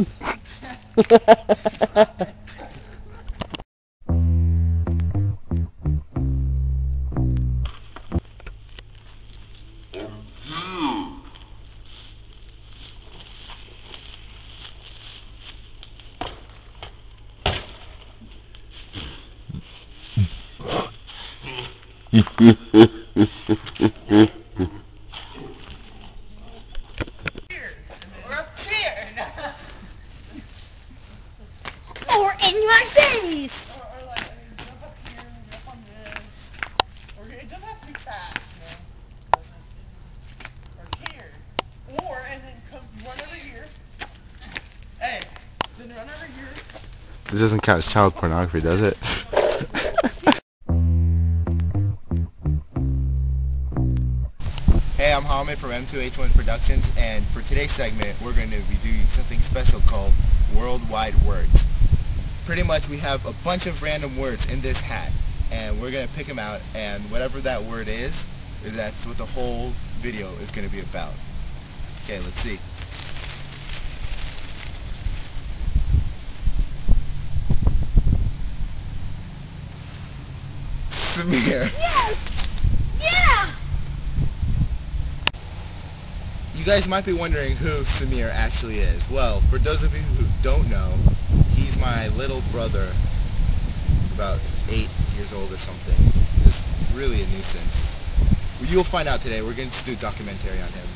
Or up here. Or in my face! or, or like, I mean, jump up here, jump on this. It doesn't have to be fast, you know. Or here. Or, and then come run over here. Hey, then run over here. This doesn't count as child pornography, does it? Hey, I'm Hamid from M2H1 Productions, and for today's segment, we're going to be doing something special called Worldwide Words. Pretty much, we have a bunch of random words in this hat, and we're going to pick them out, and whatever that word is, that's what the whole video is going to be about. Okay, let's see. Samir. Yes! Yeah! You guys might be wondering who Samir actually is. Well, for those of you who don't know, my little brother, about eight years old or something. is really a nuisance. You'll find out today. We're going to do a documentary on him.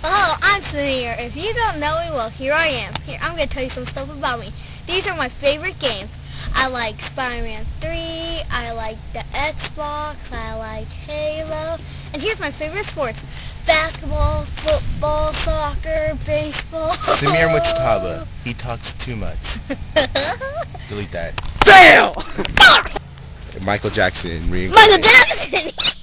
Hello, I'm Samir. If you don't know me, well, here I am. Here, I'm going to tell you some stuff about me. These are my favorite games. I like Spider-Man 3, I like the Xbox, I like Halo, and here's my favorite sports. Basketball, football, soccer, baseball. Samir Mujtaba. He talks too much. Delete that. Fail! Michael Jackson. Michael. Jackson!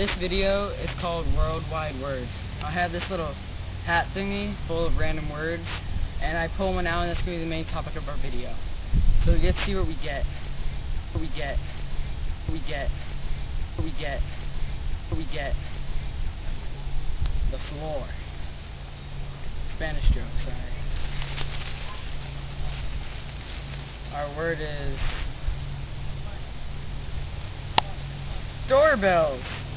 This video is called Worldwide Word. I have this little hat thingy full of random words, and I pull one out, and that's going to be the main topic of our video. So let's see what we get. What we get. What we get. What we get. What we get. The floor. Spanish joke, sorry. Our word is doorbells.